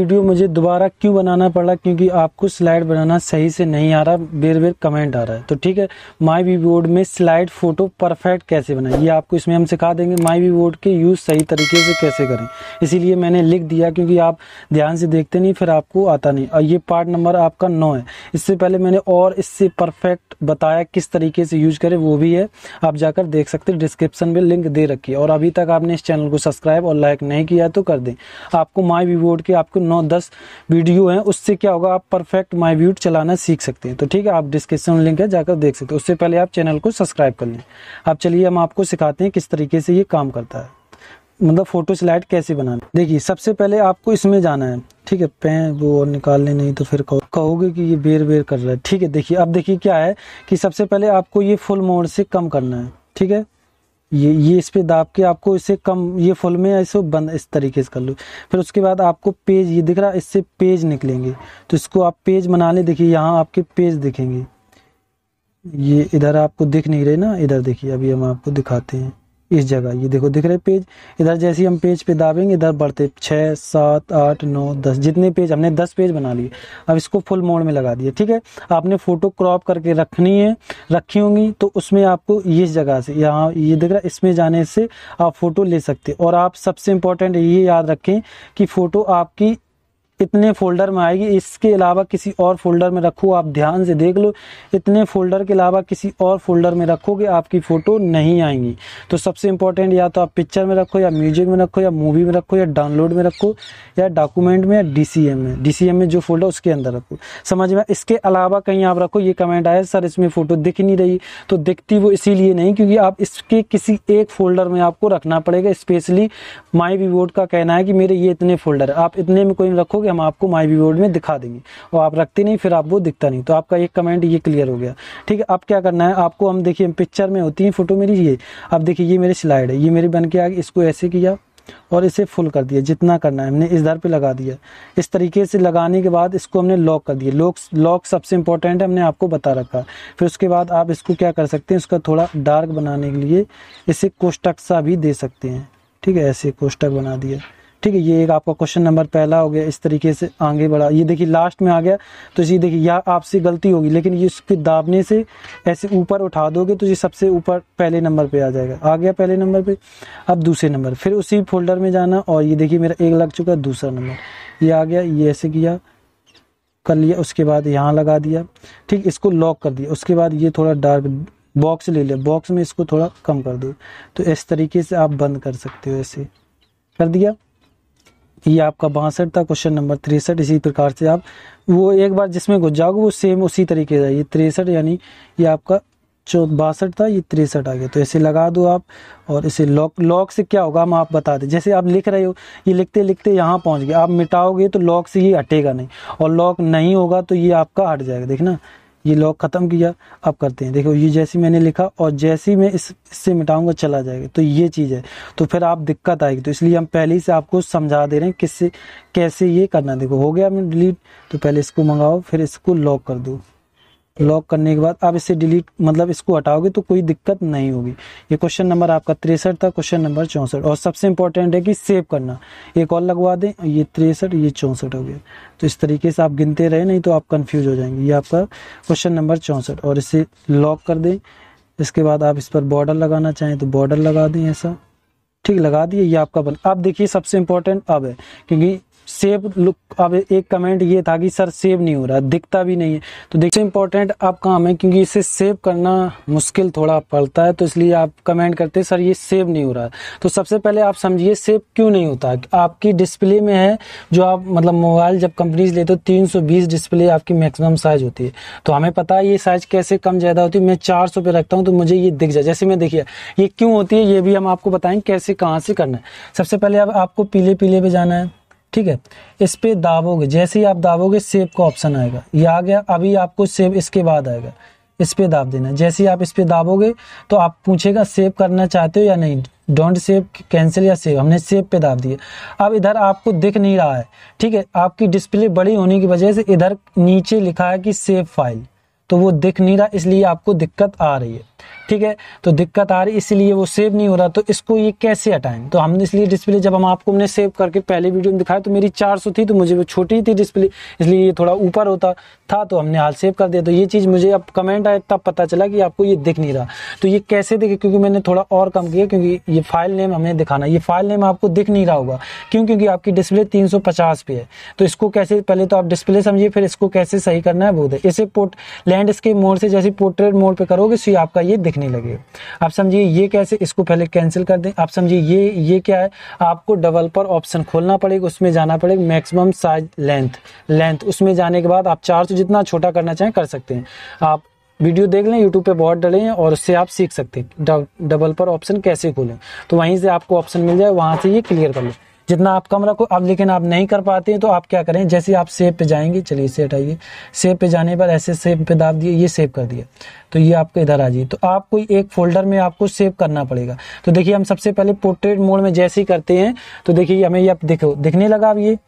Video मुझे दोबारा क्यों बनाना पड़ा? क्योंकि आपको स्लाइड बनाना सही से नहीं आ रहा बेर बेर कमेंट आ रहा है। तो ठीक है माई वी बोर्ड में स्लाइड फ़ोटो परफेक्ट कैसे बनाए? ये आपको इसमें हम सिखा देंगे माई वी बोर्ड के यूज़ सही तरीके से कैसे करें। इसीलिए मैंने लिख दिया, क्योंकि आप ध्यान से देखते नहीं, फिर आपको आता नहीं। और ये पार्ट नंबर आपका नौ है। इससे पहले मैंने और इससे परफेक्ट बताया किस तरीके से यूज़ करें, वो भी है। आप जाकर देख सकते हैं डिस्क्रिप्शन में लिंक दे रखी है। और अभी तक आपने इस चैनल को सब्सक्राइब और लाइक नहीं किया तो कर दें। आपको माई वी बोर्ड के आपको नौ दस वीडियो हैं, उससे क्या होगा, आप परफेक्ट माई व्यूट चलाना सीख सकते हैं। तो ठीक है, आप डिस्क्रिप्शन लिंक है, जाकर देख सकते हैं। उससे पहले आप चैनल को सब्सक्राइब कर लें। अब चलिए हम आपको सिखाते हैं किस तरीके से ये काम करता है। मतलब फ़ोटो स्लाइड कैसे बनाना? देखिए सबसे पहले आपको इसमें जाना है ठीक है? पेन वो और निकालने नहीं तो फिर कहो, कहोगे कि ये बेर बेर कर रहा है ठीक है? देखिए अब देखिए क्या है कि सबसे पहले आपको ये फुल मोड से कम करना है ठीक है? ये ये इस पे दाब के आपको इसे कम ये फुल में ऐसे बंद इस तरीके से कर लो। फिर उसके बाद आपको पेज ये दिख रहा है इससे पेज निकलेंगे। तो इसको आप पेज बना लें देखिए यहाँ आपके पेज दिखेंगे। ये इधर आपको दिख नहीं रहे ना? इधर देखिए अभी हम आपको दिखाते हैं। इस जगह। ये देखो, दिख रहे पेज? इधर जैसे हम पेज पे दाबेंगे, इधर बढ़ते छः सात, आठ, नौ, दस, जितने पेज हमने दस पेज बना लिए। अब इसको फुल मोड में लगा दिए, ठीक है? आपने फ़ोटो क्रॉप करके रखनी है, रखी होंगी तो उसमें आपको इस जगह से, यहाँ ये दिख रहा है, इसमें जाने से आप फ़ोटो ले सकते और आप सबसे इम्पोर्टेंट ये याद रखें कि फ़ोटो आपकी इतने फोल्डर में आएगी। इसके अलावा किसी और फोल्डर में रखो, आप ध्यान से देख लो। इतने फोल्डर के अलावा किसी और फोल्डर में रखोगे, आपकी फ़ोटो नहीं आएँगी। तो सबसे इंपॉर्टेंट या तो आप पिक्चर में रखो, या म्यूज़िक में रखो, या मूवी में रखो, या डाउनलोड में रखो, या डॉक्यूमेंट में, या डीसीएम में। डीसीएम में जो फोल्डर उसके अंदर रखो। समझ में? इसके अलावा कहीं आप रखो, ये कमेंट आया, सर, इसमें फ़ोटो दिख नहीं रही। तो दिखती वो इसीलिए नहीं, क्योंकि आप इसके किसी एक फोल्डर में आपको रखना पड़ेगा। स्पेशली माई वी का कहना है कि मेरे ये इतने फोल्डर आप इतने में कोई रखोगे हम आपको माई वी बोर्ड में दिखा देंगे। और आप रखते नहीं, फिर आप वो दिखता नहीं। तो आपका एक कमेंट ये क्लियर हो गया। ठीक है, अब क्या करना है? आपको हम देखिए पिक्चर में होती है फ़ोटो मेरी, ये। अब देखिए, ये मेरी स्लाइड है। ये मेरी बन के आ गई इसको ऐसे किया और इसे फुल कर दिया, जितना करना है। हमने इस दर पे लगा दिया। इस तरीके से लगाने के बाद इसको हमने लॉक कर दिया। लॉक लॉक सबसे इंपॉर्टेंट है, हमने आपको बता रखा। फिर उसके बाद आप इसको क्या कर सकते हैं? इसका थोड़ा डार्क बनाने के लिए इसे कोष्टक सा भी दे सकते हैं। ठीक है, ऐसे कोष्टक बना दिया। ठीक है, ये एक आपका क्वेश्चन नंबर पहला हो गया, इस तरीके से आगे बढ़ा। ये देखिए लास्ट में आ गया तो ये देखिए यह आपसे गलती होगी, लेकिन ये इसके दाबने से ऐसे ऊपर उठा दोगे तो ये सबसे ऊपर पहले नंबर पे आ जाएगा। आ गया पहले नंबर पे, अब दूसरे नंबर फिर उसी फोल्डर में जाना, और ये देखिए, मेरा एक लग चुका दूसरा नंबर ये आ गया, ये ऐसे किया, कर लिया, उसके बाद यहाँ लगा दिया, ठीक, इसको लॉक कर दिया। उसके बाद ये थोड़ा डार्क बॉक्स ले लिया। बॉक्स में इसको थोड़ा कम कर दो। तो इस तरीके से आप बंद कर सकते हो, ऐसे कर दिया। ये आपका बासठ था क्वेश्चन नंबर तिरसठ, इसी प्रकार से आप वो एक बार जिसमें घुस जाओगे, वो सेम उसी तरीके से, ये तिरसठ यानी ये आपका चौ, बासठ था, ये तिरसठ आ गया। तो ऐसे लगा दो आप और इसे लॉक लॉक से क्या होगा, हम आप बता दें। जैसे आप लिख रहे हो, ये लिखते लिखते यहाँ पहुँच गए। आप मिटाओगे तो लॉक से ये हटेगा नहीं और लॉक नहीं होगा तो ये आपका हट जाएगा, देखना। ये लॉक ख़त्म किया, अब करते हैं। देखो, ये जैसे मैंने लिखा और जैसे मैं इस, इससे मिटाऊँगा, चला जाएगा। तो ये चीज़ है। तो फिर आप दिक्कत आएगी। तो इसलिए हम पहले ही से आपको समझा दे रहे हैं किससे, कैसे ये करना देखो, हो गया मैं डिलीट तो पहले इसको मंगाओ, फिर इसको लॉक कर दो। लॉक करने के बाद आप इसे डिलीट मतलब इसको हटाओगे तो कोई दिक्कत नहीं होगी। ये क्वेश्चन नंबर आपका तिरसठ था, क्वेश्चन नंबर चौंसठ। और सबसे इंपॉर्टेंट है कि सेव करना। एक और लगवा दें, ये तिरसठ, ये चौंसठ हो गया। तो इस तरीके से आप गिनते रहे, नहीं तो आप कंफ्यूज हो जाएँगे। ये आपका क्वेश्चन नंबर चौंसठ। और इसे लॉक कर दें। इसके बाद आप इस पर बॉर्डर लगाना चाहें तो बॉर्डर लगा दें ऐसा। ठीक, लगा दिए, ये आपका बन अब देखिए सबसे इंपॉर्टेंट अब है, क्योंकि सेव लुक, अब एक कमेंट ये था कि सर सेव नहीं हो रहा, दिखता भी नहीं है। तो देखिए इंपॉर्टेंट अब काम है, क्योंकि इसे सेव करना मुश्किल थोड़ा पड़ता है तो इसलिए आप कमेंट करते सर ये सेव नहीं हो रहा। तो सबसे पहले आप समझिए, सेव क्यों नहीं होता? आपकी डिस्प्ले में है, जो आप मतलब मोबाइल जब कंपनीज़ लेते हो, तीन सौ बीस डिस्प्ले आपकी मैक्सिमम साइज़ होती है। तो हमें पता है ये साइज़ कैसे कम ज़्यादा होती है। मैं चार सौ पे रखता हूँ तो मुझे ये दिख जाए। जैसे मैं देखिए, ये क्यों होती है, ये भी हम आपको बताएँ, कैसे कहाँ से करना है। सबसे पहले अब आपको पीले पीले पे जाना है। ठीक है? इस पे दाबोगे जैसे ही आप दाबोगे सेव का ऑप्शन आएगा। ये आ गया, अभी आपको सेव इसके बाद आएगा। इस पे दाब देना जैसे ही आप इस पर दाबोगे तो आप पूछेगा सेव करना चाहते हो या नहीं? डोंट सेव कैंसिल या सेव हमने सेव पे दाब दिया। अब इधर आपको दिख नहीं रहा है। ठीक है? आपकी डिस्प्ले बड़ी होने की वजह से इधर नीचे लिखा है कि सेव फ़ाइल तो वो दिख नहीं रहा, इसलिए आपको दिक्कत आ रही है। ठीक है? तो दिक्कत आ रही, इसलिए वो सेव नहीं हो रहा तो इसको ये कैसे हटाएँ? तो हमने इसलिए डिस्प्ले जब हम आपको हमने सेव करके पहले वीडियो में दिखाया तो मेरी 400 थी तो मुझे वो छोटी थी डिस्प्ले इसलिए ये थोड़ा ऊपर होता, था तो हमने हाल सेव कर दिया। तो ये चीज़ मुझे अब कमेंट आया, तब पता चला कि आपको ये दिख नहीं रहा। तो ये कैसे दिखे? क्योंकि मैंने थोड़ा और कम किया, क्योंकि ये फ़ाइल नेम हमें दिखाना। ये फ़ाइल नेम आपको दिख नहीं रहा होगा। क्यों? क्योंकि आपकी डिस्प्ले तीन सौ पचास पे है। तो इसको कैसे, पहले तो आप डिस्प्ले समझिए, फिर इसको कैसे सही करना है बहुत है इसे पोर्ट लैंडस्केप मोड से जैसे पोर्ट्रेट मोड पे करोगे सो आपका ये दिखने लगे आप समझिए, ये कैसे इसको पहले कैंसिल कर दें? आप समझिए, ये ये क्या है? आपको डेवलपर ऑप्शन खोलना पड़ेगा, उसमें जाना पड़ेगा मैक्सिमम साइज़ लेंथ लेंथ उसमें जाने के बाद आप चार सौ जितना छोटा करना चाहें कर सकते हैं। आप वीडियो देख लें यूट्यूब पे बहुत डले हैं और उससे आप सीख सकते हैं। डबल पर ऑप्शन कैसे खोलें? तो वहीं से आपको ऑप्शन मिल जाए वहाँ से ये क्लियर कर लें। जितना आप कम रखो, अब लेकिन आप नहीं कर पाते हैं तो आप क्या करें? जैसे आप सेब पे जाएँगे, चलिए इसे हटाइए। सेव पे जाने पर ऐसे सेब पे दाब दिए, ये सेव कर दिया। तो ये आपको इधर आ जाइए। तो आप कोई एक फोल्डर में आपको सेव करना पड़ेगा। तो देखिए, हम सबसे पहले पोर्ट्रेट मोड में जैसे ही करते हैं तो देखिए, हमें ये देखो, दिखने लगा अब ये।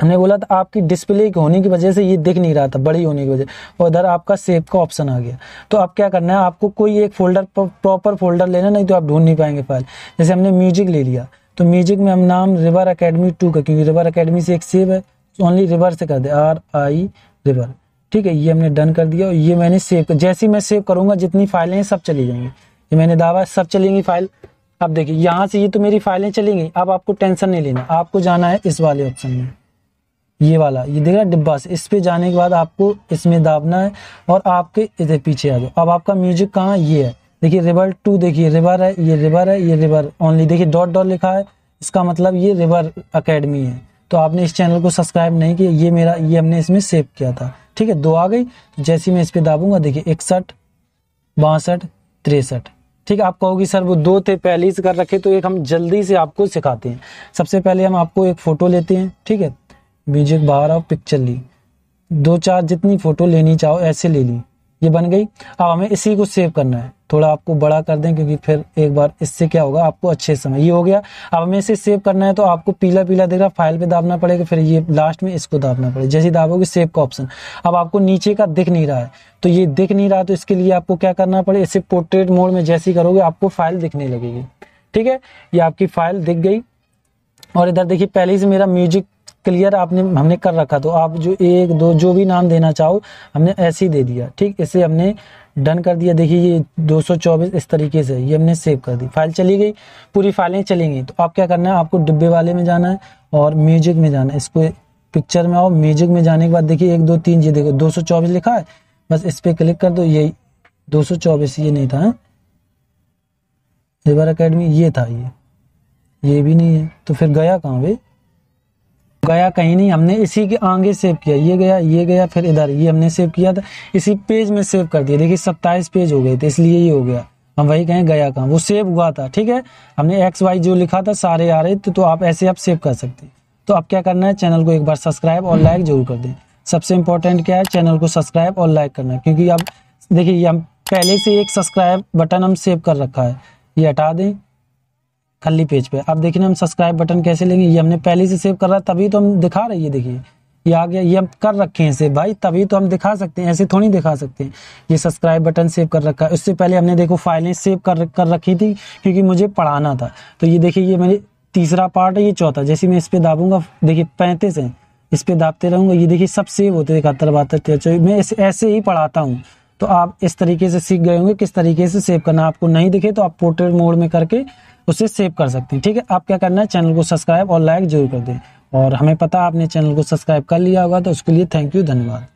हमने बोला था, आपकी डिस्प्ले होने की वजह से ये दिख नहीं रहा था, बड़ी होने की वजह और इधर आपका सेव का ऑप्शन आ गया। तो अब क्या करना है, आपको कोई एक फोल्डर, प्रॉपर फोल्डर लेना, नहीं तो आप ढूंढ नहीं पाएँगे फ़ाइल। जैसे हमने म्यूज़िक ले लिया। तो म्यूज़िक में हम नाम रिवर अकेडमी टू का, क्योंकि रिवर अकेडमी से एक सेव है ओनली रिवर से कर दे आर आई रिवर ठीक है, ये हमने डन कर दिया और ये मैंने सेव कर, जैसे मैं सेव करूँगा, जितनी फाइलें हैं सब चली जाएँगी। ये मैंने दावा सब चलेंगी फ़ाइल। अब देखिए, यहाँ से ये तो मेरी फाइलें चलेंगी, अब आपको टेंशन नहीं लेना। आपको जाना है इस वाले ऑप्शन में। ये वाला, ये देख रहा डिब्बा से। इस पे जाने के बाद आपको इसमें दाबना है और आपके इधर पीछे आ जाओ। अब आपका म्यूज़िक कहाँ, ये है। देखिए रिवर टू देखिए रिवर है, ये रिवर है, ये रिवर ओनली देखिए डॉट डॉट लिखा है, इसका मतलब ये रिवर अकेडमी है। तो आपने इस चैनल को सब्सक्राइब नहीं किया, ये मेरा, ये हमने इसमें सेव किया था। ठीक है, दो आ गई, जैसे मैं इस पर दाबूँगा, देखिए इकसठ, बासठ, तिरसठ। ठीक है, आप कहोगे, सर, वो दो थे, पहले से कर रखे तो एक हम जल्दी से आपको सिखाते हैं। सबसे पहले हम आपको एक फ़ोटो लेते हैं, ठीक है? म्यूज़िक बाहर आओ पिक्चर ली। दो चार जितनी फ़ोटो लेनी चाहो, ऐसे ले ली। ये बन गई। अब हमें इसी को सेव करना है। थोड़ा आपको बड़ा कर दें, क्योंकि फिर एक बार इससे क्या होगा? आपको अच्छे समय। ये हो गया। अब हमें इसे सेव करना है तो आपको पीला पीला देख रहा फ़ाइल पे दाबना पड़ेगा, फिर ये लास्ट में इसको दाबना पड़ेगा। जैसे दाबोगे सेव का ऑप्शन अब आपको नीचे का दिख नहीं रहा है तो ये दिख नहीं रहा तो इसके लिए आपको क्या करना पड़ेगा इसे पोर्ट्रेट मोड में जैसे करोगे, आपको फ़ाइल दिखने लगेगी। ठीक है? ये आपकी फ़ाइल दिख गई। और इधर देखिए, पहले से मेरा म्यूज़िक क्लियर आपने, हमने कर रखा तो आप जो एक, दो, जो भी नाम देना चाहो, हमने ऐसे ही दे दिया। ठीक, इसे हमने डन कर दिया। देखिए, ये 224 इस तरीके से, ये हमने सेव कर दी। फ़ाइल चली गई, पूरी फाइलें चलेंगी। तो आप क्या करना है, आपको डिब्बे वाले में जाना है और म्यूज़िक में जाना है। इसको पिक्चर में आओ, म्यूज़िक में जाने के बाद देखिए, एक, दो, तीन, ये देखो 224 लिखा है। बस इस पर क्लिक कर दो, ये 224 ये नहीं था रिवर अकेडमी ये था, ये। ये भी नहीं है। तो फिर गया कहाँ भाई गया कहीं नहीं, हमने इसी के आगे सेव किया, ये गया ये गया, फिर इधर, ये हमने सेव किया था, इसी पेज में सेव कर दिया। देखिए, सत्ताईस पेज हो गए थे, इसलिए ये हो गया। हम वही कहें, गया कहाँ? वो सेव हुआ था, ठीक है? हमने एक्स वाई जो लिखा था, सारे आ रहे थे तो आप ऐसे आप सेव कर सकते तो अब क्या करना है? चैनल को एक बार सब्सक्राइब और लाइक ज़रूर कर दें। सबसे इंपॉर्टेंट क्या है? चैनल को सब्सक्राइब और लाइक करना क्योंकि अब, देखिए, हम पहले से एक सब्सक्राइब बटन हम सेव कर रखा है। ये हटा दें। खाली पेज पे। अब देखिए हम सब्सक्राइब बटन कैसे लेंगे? ये हमने पहले से सेव कर रहा है तभी तो हम दिखा रहे हैं देखिए। ये आ गया, ये हम कर रखे हैं इसे भाई, तभी तो हम दिखा सकते हैं, ऐसे थोड़ी दिखा सकते हैं। ये सब्सक्राइब बटन सेव कर रखा है। उससे पहले हमने देखो फाइलें सेव कर कर रखी थी, क्योंकि मुझे पढ़ाना था। तो ये देखिए, ये मेरे तीसरा पार्ट है, ये चौथा। जैसे मैं इस पर दाबूँगा, देखिए पैंतीस है। इस पर दाबते रहूँगा, ये देखिए सब सेव होते इकहत्तर, बहत्तर तिरचौ मैं ऐसे ही पढ़ाता हूँ। तो आप इस तरीके से सीख गए होंगे, किस तरीके से सेव करना। आपको नहीं दिखे तो आप पोर्ट्रेट मोड में करके उसे सेव कर सकते हैं। ठीक है, आप क्या करना है चैनल को सब्सक्राइब और लाइक ज़रूर कर दें। और हमें पता आपने चैनल को सब्सक्राइब कर लिया होगा तो उसके लिए थैंक यू धन्यवाद।